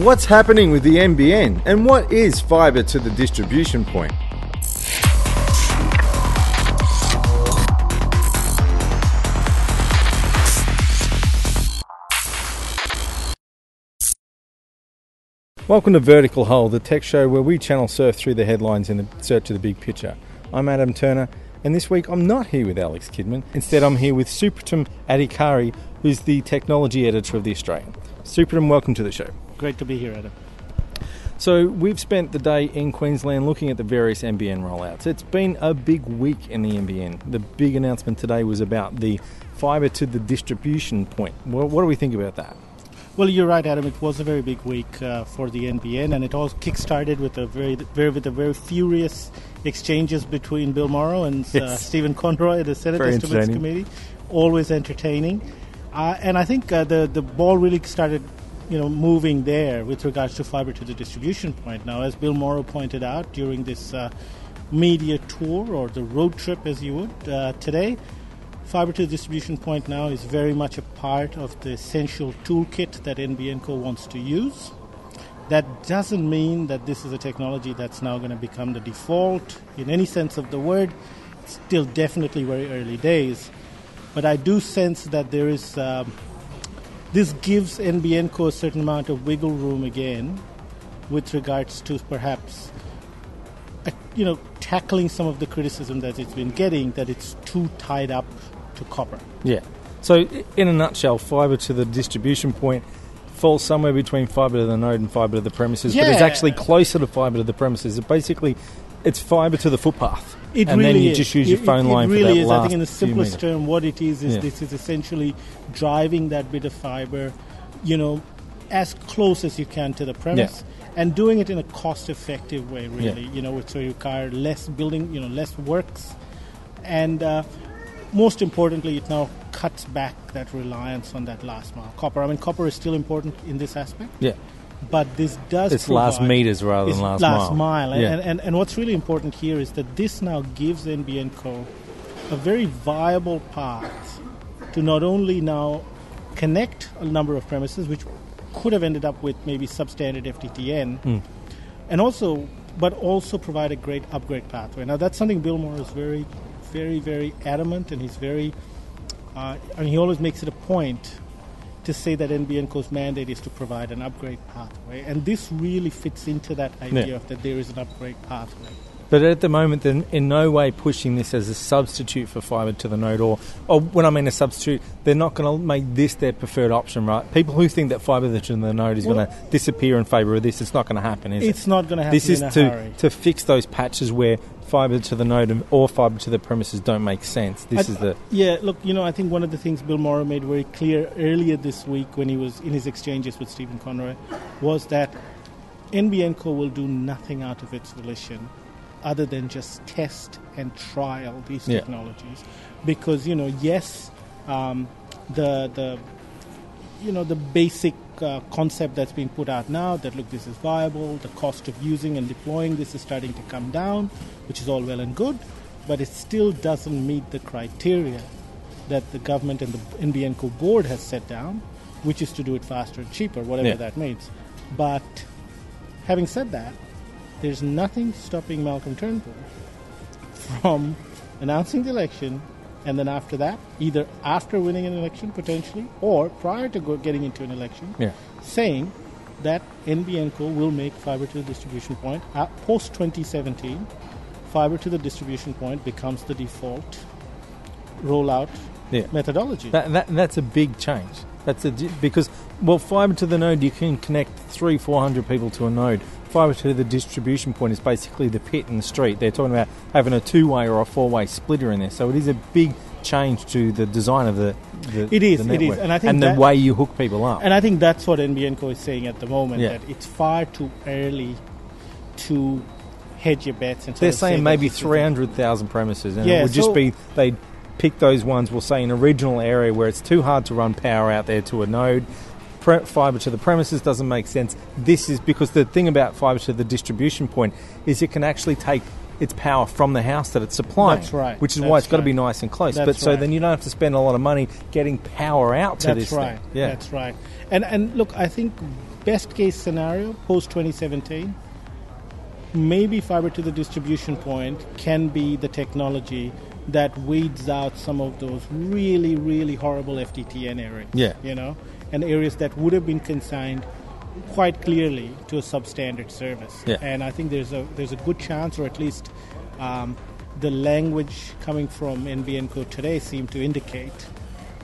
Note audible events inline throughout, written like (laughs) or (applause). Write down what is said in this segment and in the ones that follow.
What's happening with the NBN and what is fibre to the distribution point? Welcome to Vertical Hold, the tech show where we channel surf through the headlines in the search of the big picture. I'm Adam Turner, and this week I'm not here with Alex Kidman. Instead, I'm here with Supratim Adhikari, who's the technology editor of The Australian. Supratim, welcome to the show. Great to be here, Adam. So, we've spent the day in Queensland looking at the various NBN rollouts. It's been a big week in the NBN. The big announcement today was about the fibre to the distribution point. Well, what do we think about that? Well, you're right, Adam. It was a very big week uh, for the NBN, and it all kick-started with a very, very, with a very furious exchanges between Bill Morrow and uh, Yes. Stephen Conroy the Senate Very Estimates. Committee. Always entertaining, uh, and I think uh, the the ball really started, you know, moving there with regards to fiber to the distribution point. Now, as Bill Morrow pointed out during this uh, media tour or the road trip, as you would uh, today. Fiber to the distribution point now is very much a part of the essential toolkit that NBN Co wants to use. That doesn't mean that this is a technology that's now going to become the default in any sense of the word. It's still definitely very early days. But I do sense that there is. Um, this gives NBN Co a certain amount of wiggle room again with regards to perhaps uh, you know, tackling some of the criticism that it's been getting that it's too tied up to copper. Yeah. So, in a nutshell, fibre to the distribution point falls somewhere between fibre to the node and fibre to the premises, but it's actually closer to fibre to the premises. It basically, it's fibre to the footpath. It and really then you is. just use your It- phone it, line It for really that is. last I think in the simplest term, what it is is Yeah. this is essentially driving that bit of fiber, you know, as close as you can to the premise. And doing it in a cost-effective way, really. You know, so you require less building, you know, less works, and uh, most importantly, it now cuts back that reliance on that last mile copper. I mean, copper is still important in this aspect, Yeah. But this does It's last meters rather than last last mile. And, Yeah. and, and, and what's really important here is that this now gives NBN Co a very viable path to not only now connect a number of premises, which could have ended up with maybe substandard FTTN, Hmm. and also, but also provide a great upgrade pathway. Now, that's something Bill Morrow is very, very, very adamant, and he's very, uh, and he always makes it a point to say that NBN Co's mandate is to provide an upgrade pathway, and this really fits into that idea Yeah. of that there is an upgrade pathway. But at the moment, they're in no way pushing this as a substitute for fibre to the node, or, or when I mean a substitute, they're not going to make this their preferred option, right? People who think that fibre to the node is Well- going to disappear in favour of this, it's not going to happen, is it? It's not going to happen This is to, hurry. to fix those patches where fibre to the node or fibre to the premises don't make sense. This I- is the Yeah, look, you know, I think one of the things Bill Morrow made very clear earlier this week when he was in his exchanges with Stephen Conroy was that NBN Co will do nothing out of its volition other than just test and trial these Yeah. technologies because you know yes um, the the you know the basic uh, concept that's being put out now that look this is viable the cost of using and deploying this is starting to come down which is all well and good but it still doesn't meet the criteria that the government and the NBNCO board has set down which is to do it faster and cheaper whatever Yeah. that means but having said that there's nothing stopping Malcolm Turnbull from announcing the election and then after that, either after winning an election potentially or prior to go, getting into an election, yeah. saying that NBNCO will make fiber to the distribution point at post 2017. Fiber to the distribution point becomes the default rollout Yeah. methodology. That, that that's a big change. That's a because well, fibre to the node you can connect three, four hundred people to a node. Fibre to the distribution point is basically the pit in the street. They're talking about having a two-way or a four-way splitter in there, so it is a big change to the design of the. the It is, the it is, and I think the that- way you hook people up. And I think that's what NBN Co is saying at the moment Yeah. that it's far too early to hedge your bets. And They're saying maybe three hundred thousand premises, and it Yeah, would just be they pick those ones. We'll say in a regional area where it's too hard to run power out there to a node. Pre- fiber to the premises doesn't make sense. This is because the thing about fiber to the distribution point is it can actually take its power from the house that it's supplying. That's right. Which is why That's it's got to be nice and close. That's but so right. then you don't have to spend a lot of money getting power out to That's this right. thing. Yeah. That's right. And and look, I think best case scenario post 2017, maybe fiber to the distribution point can be the technology that weeds out some of those really really horrible FTTN areas. Yeah. you know, and areas that would have been consigned quite clearly to a substandard service. Yeah. And I think there's a there's a good chance, or at least um, the language coming from NBN Co today seem to indicate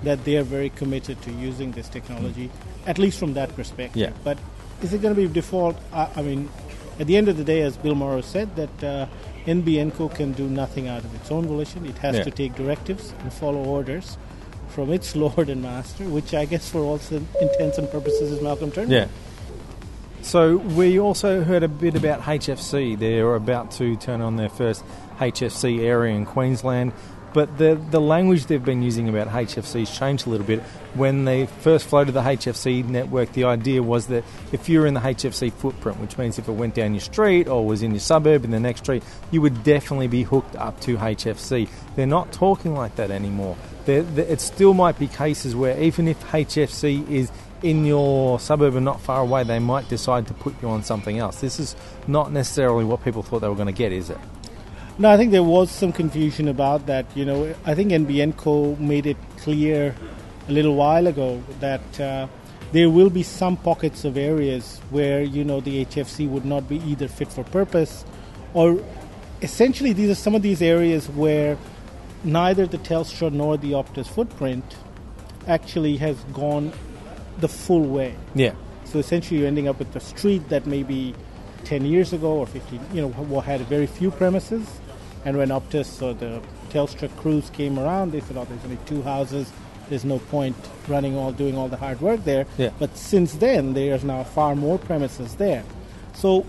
that they are very committed to using this technology, at least from that perspective. Yeah. But is it going to be default? I, I mean, at the end of the day, as Bill Morrow said, that uh, NBN Co can do nothing out of its own volition. It has Yeah. to take directives and follow orders from its (laughs) lord and master, which I guess for all intents and purposes is Malcolm Turnbull. Yeah. So we also heard a bit about HFC. They're about to turn on their first HFC area in Queensland. But the, the language they've been using about HFCs changed a little bit. When they first floated the HFC network, the idea was that if you're in the HFC footprint, which means if it went down your street or was in your suburb in the next street, you would definitely be hooked up to HFC. They're not talking like that anymore. There, there, it still might be cases where even if HFC is in your suburb and not far away, they might decide to put you on something else. This is not necessarily what people thought they were going to get, is it? No, I think there was some confusion about that. You know, I think NBN Co made it clear a little while ago that uh, there will be some pockets of areas where you know the HFC would not be either fit for purpose, or essentially these are some of these areas where neither the Telstra nor the Optus footprint actually has gone the full way. Yeah. So essentially, you're ending up with a street that maybe 10 years ago or 15, you know, had very few premises. And when Optus or the Telstra crews came around, they said, "Oh, there's only two houses. There's no point running all, doing all the hard work there." Yeah. But since then, there's now far more premises there. So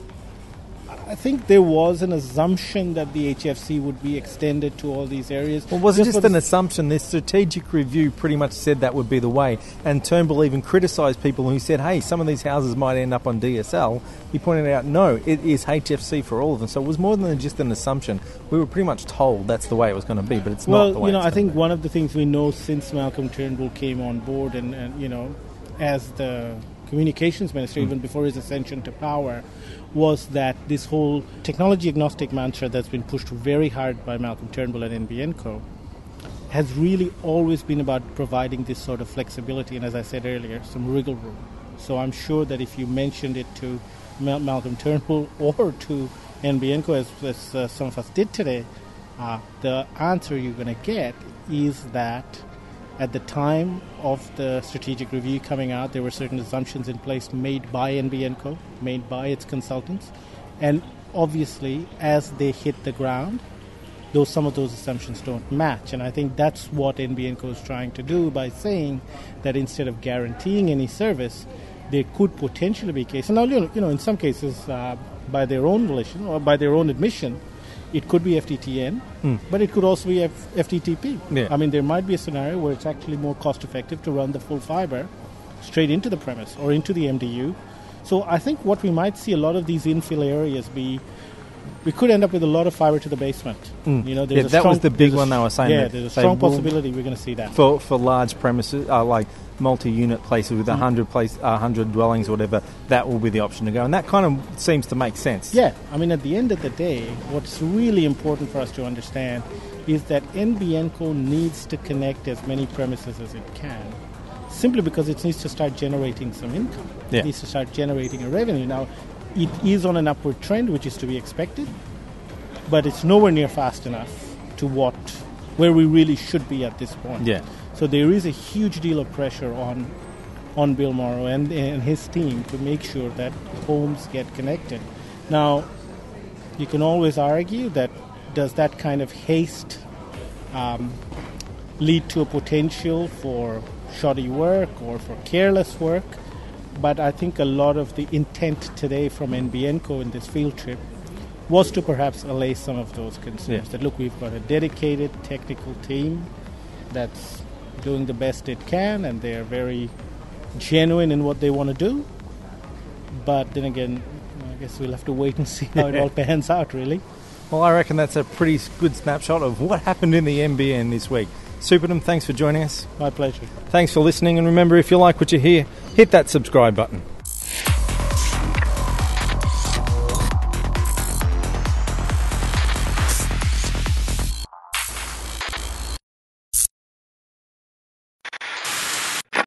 I think there was an assumption that the HFC would be extended to all these areas. Well, it was it just the an assumption? This strategic review pretty much said that would be the way. And Turnbull even criticised people who said, hey, some of these houses might end up on DSL. He pointed out, no, it is HFC for all of them. So it was more than just an assumption. We were pretty much told that's the way it was going to be, but it's well, not the way you know, I think one of the things we know since Malcolm Turnbull came on board, and, and you know, as the communications minister, even before his ascension to power, was that this whole technology agnostic mantra that's been pushed very hard by Malcolm Turnbull and NBN Co. has really always been about providing this sort of flexibility, and as I said earlier, some wriggle room. So I'm sure that if you mentioned it to Mal- Malcolm Turnbull (laughs) or to NBN Co, as, as uh, some of us did today, uh, the answer you're going to get is that at the time of the strategic review coming out, there were certain assumptions in place made by NBN Co, made by its consultants, and obviously, as they hit the ground, those some of those assumptions don't match. And I think that's what NBN Co is trying to do by saying that instead of guaranteeing any service, there could potentially be cases. Now, you know, in some cases, uh, by their own volition or by their own admission, it could be FTTN, hmm. but it could also be F- FTTP. Yeah. I mean, there might be a scenario where it's actually more cost effective to run the full fiber straight into the premise or into the MDU. So I think what we might see a lot of these infill areas be, we could end up with a lot of fiber to the basement. You know, there's Yeah, that was the big one they were saying Yeah, there's a strong possibility we're going to see that. for for large premises, uh, like multi-unit places with a Mm. hundred place, a hundred dwellings or whatever, that will be the option to go, and that kind of seems to make sense. Yeah, I mean, at the end of the day, what's really important for us to understand is that NBNCo needs to connect as many premises as it can, simply because it needs to start generating some income. Yeah. It needs to start generating a revenue. Now, it is on an upward trend, which is to be expected, but it's nowhere near fast enough to what where we really should be at this point. Yeah. So there is a huge deal of pressure on on Bill Morrow and, and his team to make sure that homes get connected. Now, you can always argue that does that kind of haste um, lead to a potential for shoddy work or for careless work? But I think a lot of the intent today from NBNCO in this field trip was to perhaps allay some of those concerns. Yeah. That look, we've got a dedicated technical team that's doing the best it can, and they're very genuine in what they want to do. But then again, I guess we'll have to wait and see how it all (laughs) pans out, really. Well, I reckon that's a pretty good snapshot of what happened in the NBN this week. Supratim, thanks for joining us. My pleasure. Thanks for listening, and remember, if you like what you hear, hit that subscribe button.